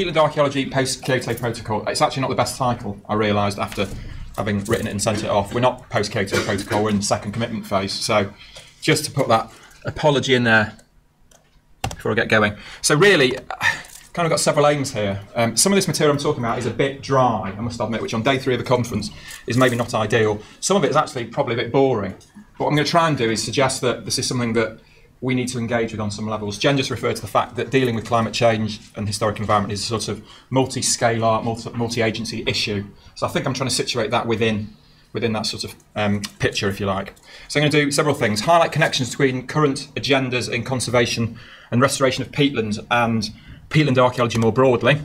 peatland archaeology post Kyoto Protocol. It's actually not the best title. I realised after having written it and sent it off. We're not post Kyoto Protocol. We're in the second commitment phase. So just to put that apology in there before I get going. So really, kind of got several aims here. Um, some of this material I'm talking about is a bit dry, I must admit, which on day three of the conference is maybe not ideal. Some of it is actually probably a bit boring. But what I'm going to try and do is suggest that this is something that we need to engage with on some levels. Jen just referred to the fact that dealing with climate change and historic environment is a sort of multi-scale art, multi-agency issue. So I think I'm trying to situate that within within that sort of um, picture, if you like. So I'm going to do several things. Highlight connections between current agendas in conservation and restoration of peatlands and peatland archaeology more broadly.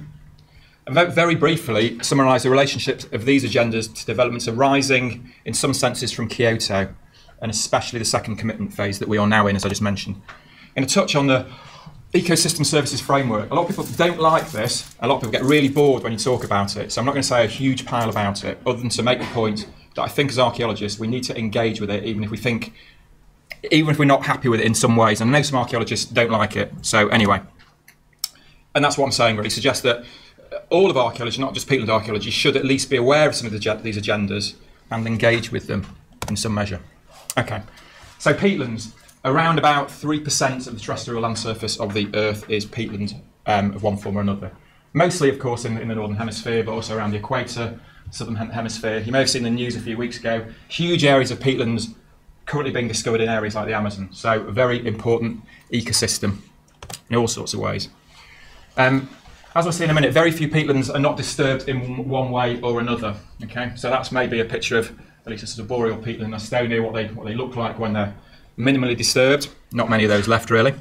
And very briefly, summarise the relationships of these agendas to developments arising, in some senses, from Kyoto and especially the second commitment phase that we are now in, as I just mentioned. In a touch on the ecosystem services framework, a lot of people don't like this. A lot of people get really bored when you talk about it. So I'm not going to say a huge pile about it, other than to make the point that I think as archaeologists we need to engage with it, even if we think, even if we're not happy with it in some ways. And I know some archaeologists don't like it. So anyway, and that's what I'm saying. Really, suggests that all of archaeology, not just peatland archaeology, should at least be aware of some of the, these agendas and engage with them in some measure. Okay, so peatlands. Around about 3% of the terrestrial land surface of the Earth is peatland um, of one form or another. Mostly, of course, in, in the Northern Hemisphere, but also around the equator, Southern Hemisphere. You may have seen the news a few weeks ago. Huge areas of peatlands currently being discovered in areas like the Amazon. So, a very important ecosystem in all sorts of ways. Um, as we'll see in a minute, very few peatlands are not disturbed in one way or another. Okay, so that's maybe a picture of at least a sort of boreal peatland in Estonia, what they what they look like when they're minimally disturbed. Not many of those left really.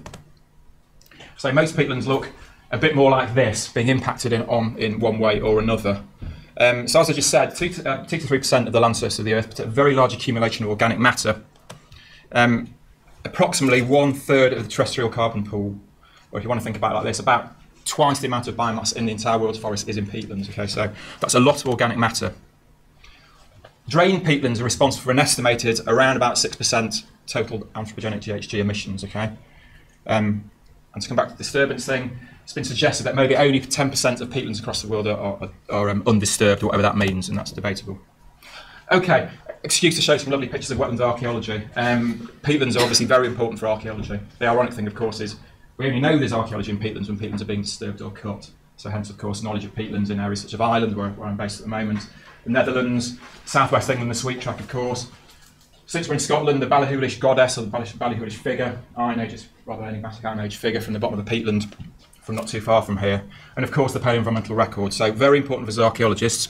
So most peatlands look a bit more like this, being impacted in, on in one way or another. Um, so as I just said, two to, uh, to three percent of the land surface of the Earth, a very large accumulation of organic matter. Um, approximately one third of the terrestrial carbon pool, or if you want to think about it like this, about twice the amount of biomass in the entire world's forest is in peatlands. Okay, so that's a lot of organic matter. Drained peatlands are responsible for an estimated around about 6% total anthropogenic GHG emissions. Okay, um, and to come back to the disturbance thing, it's been suggested that maybe only 10% of peatlands across the world are, are, are um, undisturbed, whatever that means, and that's debatable. Okay, excuse to show some lovely pictures of wetlands archaeology. Um, peatlands are obviously very important for archaeology. The ironic thing, of course, is we only know there's archaeology in peatlands when peatlands are being disturbed or cut. So hence, of course, knowledge of peatlands in areas such as Ireland, where, where I'm based at the moment, the Netherlands, southwest England, the Sweet Track, of course. Since we're in Scotland, the Ballachulish goddess or the Ballachulish figure, Iron Age, is rather enigmatic Iron Age figure from the bottom of the peatland, from not too far from here. And of course, the Paleoenvironmental Record. So very important for us archaeologists.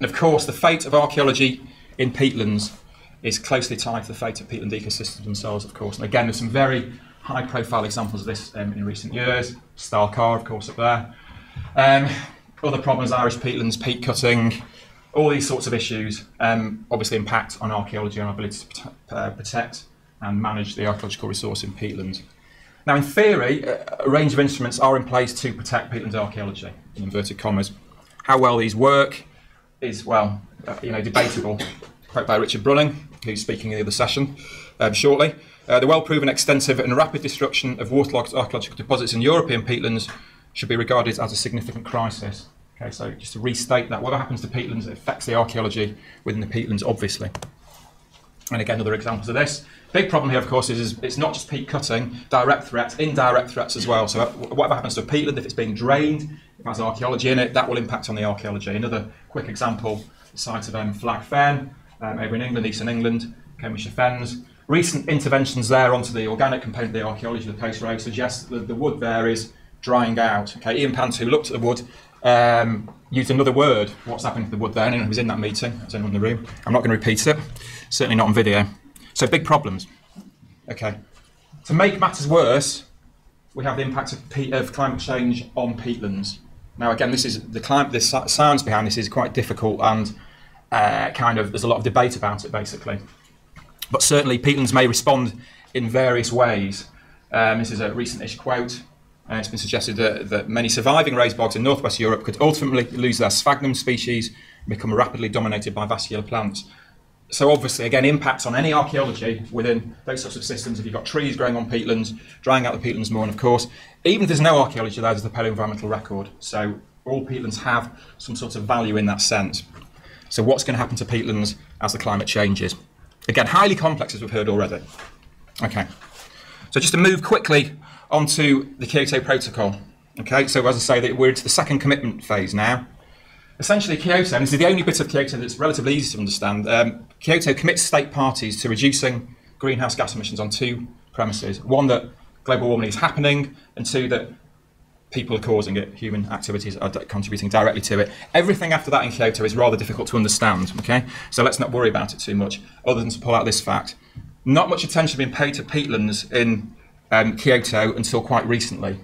And of course, the fate of archaeology in peatlands is closely tied to the fate of peatland ecosystems themselves, of course. And again, there's some very high-profile examples of this um, in recent years. Star Carr, of course, up there. Um, other problems, Irish peatlands, peat cutting, all these sorts of issues um, obviously impact on archaeology and our ability to uh, protect and manage the archaeological resource in peatlands. Now, in theory, a range of instruments are in place to protect peatland archaeology, in inverted commas. How well these work is, well, uh, you know, debatable. Quote by Richard Brunning, who's speaking in the other session um, shortly. Uh, the well-proven extensive and rapid destruction of waterlogged archaeological deposits in European peatlands should be regarded as a significant crisis. Okay, so just to restate that, whatever happens to peatlands, it affects the archaeology within the peatlands, obviously. And again, other examples of this. Big problem here, of course, is, is it's not just peat cutting, direct threats, indirect threats as well. So whatever happens to a peatland, if it's being drained, if it has archaeology in it, that will impact on the archaeology. Another quick example, the site of um, Flag Fen, um, over in England, Eastern England, Cambridgeshire Fens. Recent interventions there onto the organic component of the archaeology of the Post Road suggest that the wood there is drying out. Okay, Ian Pant, who looked at the wood, um, used another word. What's happened to the wood there? Anyone who was in that meeting, was anyone in the room? I'm not going to repeat it. Certainly not on video. So big problems. Okay. To make matters worse, we have the impact of, of climate change on peatlands. Now, again, this is the climate. The science behind this is quite difficult, and uh, kind of there's a lot of debate about it, basically. But certainly, peatlands may respond in various ways. Um, this is a recent-ish quote uh, it's been suggested that, that many surviving raised bogs in northwest Europe could ultimately lose their sphagnum species and become rapidly dominated by vascular plants. so obviously, again, impacts on any archaeology within those sorts of systems. If you've got trees growing on peatlands, drying out the peatlands more, and of course, even if there's no archaeology, there's the paleo-environmental record. So all peatlands have some sort of value in that sense. So what's going to happen to peatlands as the climate changes? Again, highly complex, as we've heard already. Okay. So just to move quickly onto the Kyoto Protocol. Okay, so as I say, that we're into the second commitment phase now. Essentially, Kyoto, and this is the only bit of Kyoto that's relatively easy to understand, um, Kyoto commits state parties to reducing greenhouse gas emissions on two premises. One, that global warming is happening, and two, that people are causing it, human activities are contributing directly to it. Everything after that in Kyoto is rather difficult to understand, okay? So let's not worry about it too much, other than to pull out this fact. Not much attention has been paid to peatlands in um, Kyoto until quite recently.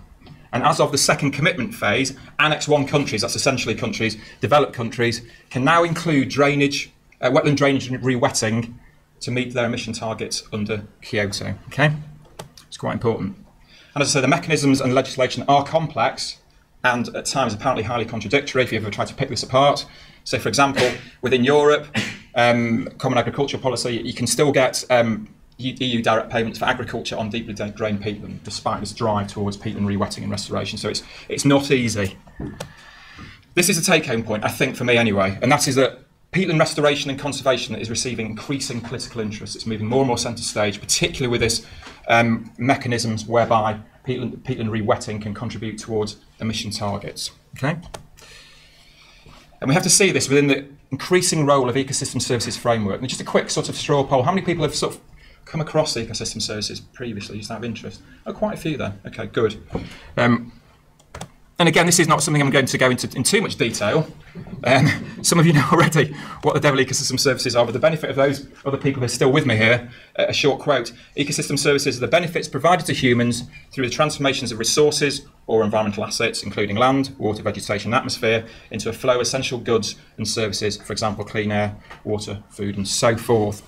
And as of the second commitment phase, Annex 1 countries, that's essentially countries, developed countries, can now include drainage, uh, wetland drainage and re-wetting to meet their emission targets under Kyoto. Okay? It's quite important. And as I say, the mechanisms and legislation are complex and at times apparently highly contradictory if you ever try to pick this apart. So, for example, within Europe, um, Common Agricultural Policy, you can still get um, EU direct payments for agriculture on deeply drained peatland, despite this drive towards peatland rewetting and restoration. So it's it's not easy. This is a take-home point, I think, for me anyway, and that is that peatland restoration and conservation is receiving increasing political interest. It's moving more and more centre stage, particularly with this um, mechanisms whereby peatland, peatland rewetting can contribute towards emission targets. Okay. And we have to see this within the increasing role of ecosystem services framework. And just a quick sort of straw poll: how many people have sort of come across ecosystem services previously, just out of interest? Oh, quite a few then. Okay, good. Um, and again, this is not something I'm going to go into in too much detail. Um, some of you know already what the Devil Ecosystem Services are, but the benefit of those other people who are still with me here, a short quote. Ecosystem services are the benefits provided to humans through the transformations of resources or environmental assets, including land, water, vegetation, and atmosphere, into a flow of essential goods and services, for example, clean air, water, food, and so forth.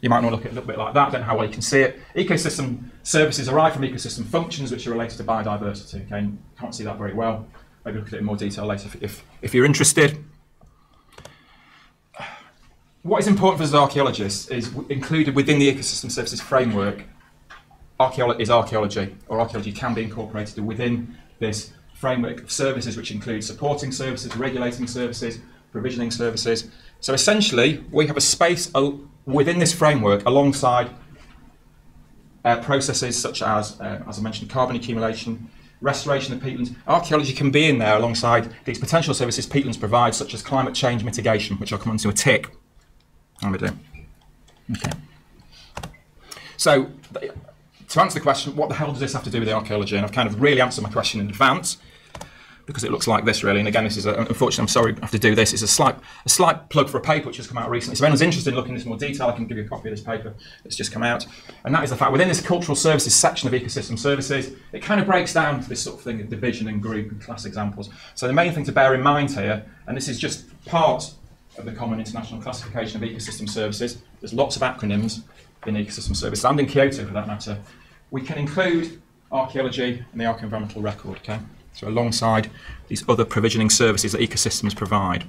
You might want to look at a little bit like that. Don't know how well you can see it. Ecosystem services arrive from ecosystem functions, which are related to biodiversity. Okay, can't see that very well. Maybe look at it in more detail later if, if, if you're interested. What is important for us as archaeologists is included within the ecosystem services framework archaeology is archaeology, or archaeology can be incorporated within this framework of services, which includes supporting services, regulating services, provisioning services. So essentially, we have a space within this framework alongside uh, processes such as, uh, as I mentioned, carbon accumulation, restoration of peatlands. Archaeology can be in there alongside these potential services peatlands provide, such as climate change mitigation, which I'll come on to a tick. How we do? Okay. So, to answer the question, what the hell does this have to do with the archaeology? And I've kind of really answered my question in advance because it looks like this really. And again, this is a, unfortunately, I'm sorry I have to do this. It's a slight a slight plug for a paper which has come out recently. So if anyone's interested in looking at this in more detail, I can give you a copy of this paper that's just come out. And that is the fact within this cultural services section of ecosystem services, it kind of breaks down to this sort of thing of division and group and class examples. So the main thing to bear in mind here, and this is just part of the common international classification of ecosystem services. There's lots of acronyms in ecosystem services and in Kyoto for that matter. We can include archaeology and the archaeoenvironmental record, okay? So alongside these other provisioning services that ecosystems provide.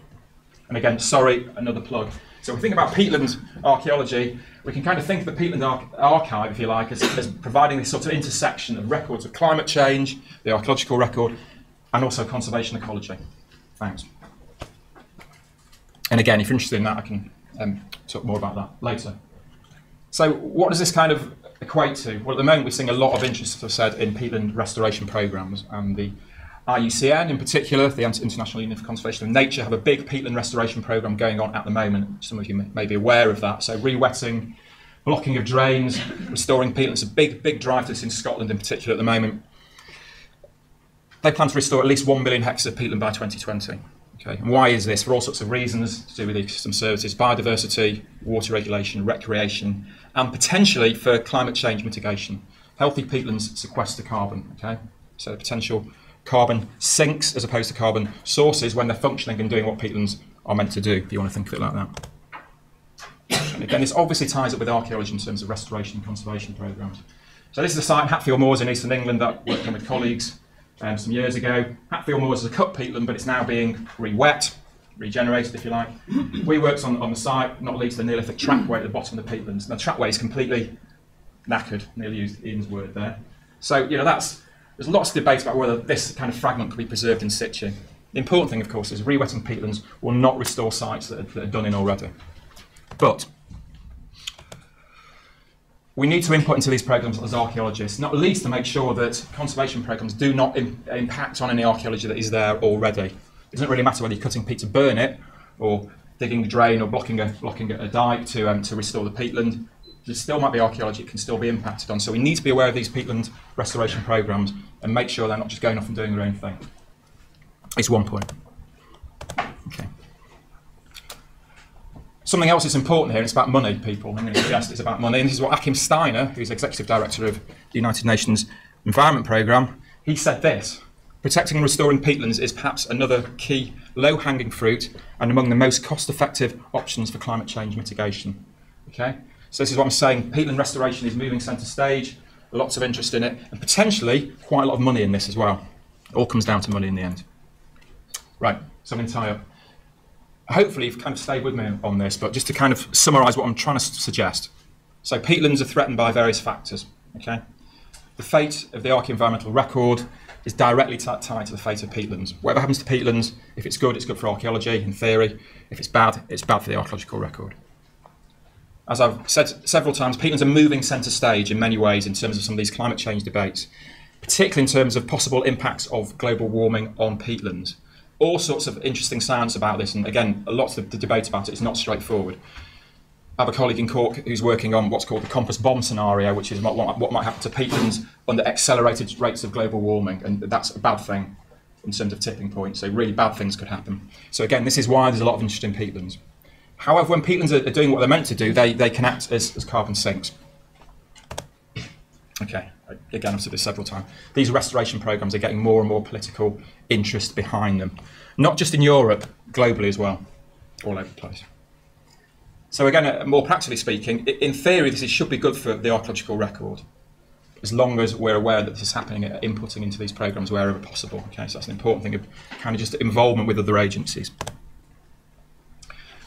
And again, sorry, another plug. So if we think about peatland archaeology, we can kind of think of the peatland archive, if you like, as, as providing this sort of intersection of records of climate change, the archaeological record, and also conservation ecology. Thanks. And again, if you're interested in that, I can um, talk more about that later. So what does this kind of equate to? Well, at the moment, we're seeing a lot of interest, as I've said, in peatland restoration programs, and the IUCN in particular, the International Union for Conservation of Nature, have a big peatland restoration program going on at the moment. Some of you may be aware of that. So re-wetting, blocking of drains, restoring peatlands, a big, big drive to this in Scotland in particular at the moment. They plan to restore at least 1 million hectares of peatland by 2020. Okay, and why is this? For all sorts of reasons to do with ecosystem services, biodiversity, water regulation, recreation, and potentially for climate change mitigation. Healthy peatlands sequester carbon. Okay, so the potential carbon sinks as opposed to carbon sources when they're functioning and doing what peatlands are meant to do, if you want to think of it like that. And again, this obviously ties up with archaeology in terms of restoration and conservation programs. So this is a site Hatfield Moors in eastern England that I worked on with colleagues um, some years ago. Hatfield Moors is a cut peatland, but it's now being re-wet. regenerated, if you like. we worked on, on the site, not least the Neolithic trackway at the bottom of the peatlands. The trackway is completely knackered, nearly used Ian's word there. So, you know, that's, there's lots of debate about whether this kind of fragment could be preserved in situ. The important thing, of course, is rewetting peatlands will not restore sites that are, that are done in already. But we need to input into these programs as archaeologists, not least to make sure that conservation programs do not Im- impact on any archaeology that is there already. It doesn't really matter whether you're cutting peat to burn it, or digging a drain, or blocking a, blocking a dike to, um, to restore the peatland. There still might be archaeology it can still be impacted on. So we need to be aware of these peatland restoration programs and make sure they're not just going off and doing their own thing. It's one point. Okay. Something else that's important here, it's about money, people. I'm going to suggest it's about money. And this is what Achim Steiner, who's Executive Director of the United Nations Environment Programme, he said this. Protecting and restoring peatlands is perhaps another key low hanging fruit and among the most cost effective options for climate change mitigation. Okay? So, this is what I'm saying. Peatland restoration is moving centre stage, lots of interest in it, and potentially quite a lot of money in this as well. It all comes down to money in the end. Right, so I'm going to tie up hopefully you've kind of stayed with me on this, but just to kind of summarise what I'm trying to suggest. So peatlands are threatened by various factors. Okay, the fate of the archaeoenvironmental record is directly tied to the fate of peatlands. Whatever happens to peatlands, if it's good, it's good for archaeology in theory. If it's bad, it's bad for the archaeological record. As I've said several times, peatlands are moving centre stage in many ways in terms of some of these climate change debates, particularly in terms of possible impacts of global warming on peatlands all sorts of interesting science about this, and again, lots of the debate about it is not straightforward. I have a colleague in Cork who's working on what's called the compost bomb scenario, which is what, what might happen to peatlands under accelerated rates of global warming, and that's a bad thing in terms of tipping points. So really bad things could happen. So again, this is why there's a lot of interest in peatlands. However, when peatlands are, doing what they're meant to do, they, they can act as, as carbon sinks. Okay, again, I've said this several times. These restoration programs are getting more and more political interest behind them, not just in Europe, globally as well, all over the place. So, again, uh, more practically speaking, in theory, this should be good for the archaeological record, as long as we're aware that this is happening, uh, inputting into these programs wherever possible. Okay, so that's an important thing of kind of just involvement with other agencies.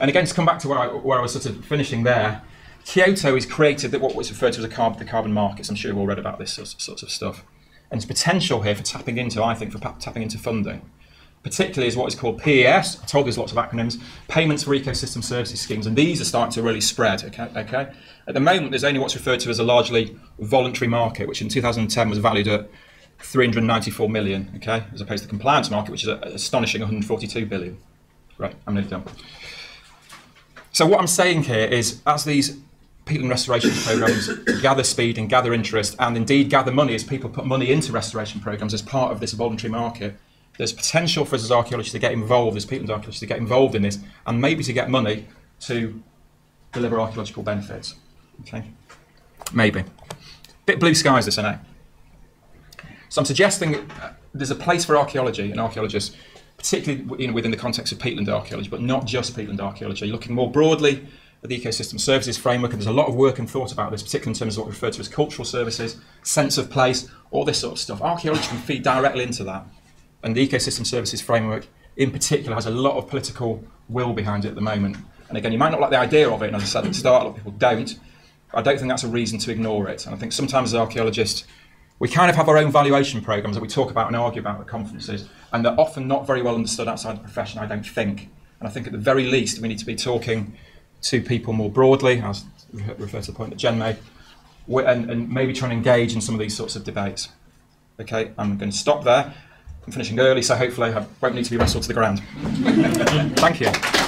And again, to come back to where I, where I was sort of finishing there, Kyoto has created what was referred to as carb, the carbon markets. I'm sure you've all read about this sort of stuff. And there's potential here for tapping into, I think, for tapping into funding. Particularly is what is called PES. I told there's lots of acronyms. Payments for Ecosystem Services Schemes, and these are starting to really spread. Okay, okay. At the moment, there's only what's referred to as a largely voluntary market, which in 2010 was valued at 394 million. Okay, as opposed to the compliance market, which is an astonishing 142 billion. Right, I'm nearly done. So what I'm saying here is, as these peatland restoration programs gather speed and gather interest, and indeed gather money as people put money into restoration programs as part of this voluntary market. There's potential for us as archaeologists to get involved, as peatland archaeologists to get involved in this, and maybe to get money to deliver archaeological benefits. Okay, maybe. Bit blue skies, this, I know. So I'm suggesting uh, there's a place for archaeology and archaeologists, particularly you know, within the context of peatland archaeology, but not just peatland archaeology. Looking more broadly at the ecosystem services framework, and there's a lot of work and thought about this, particularly in terms of what we refer to as cultural services, sense of place, all this sort of stuff. Archaeology can feed directly into that. And the ecosystem services framework, in particular, has a lot of political will behind it at the moment. And again, you might not like the idea of it, and as I said at the start, a lot of people don't. I don't think that's a reason to ignore it. And I think sometimes as archaeologists, we kind of have our own valuation programs that we talk about and argue about at conferences, and they're often not very well understood outside the profession, I don't think. And I think at the very least, we need to be talking to people more broadly, as refer to the point that Jen made, and, and maybe trying to engage in some of these sorts of debates. Okay, I'm going to stop there. I'm finishing early, so hopefully I won't need to be wrestled to the ground. Thank you.